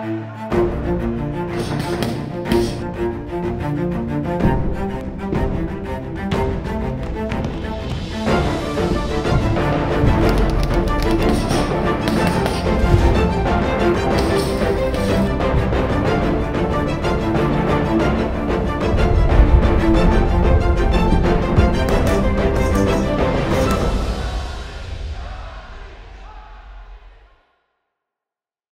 Bye.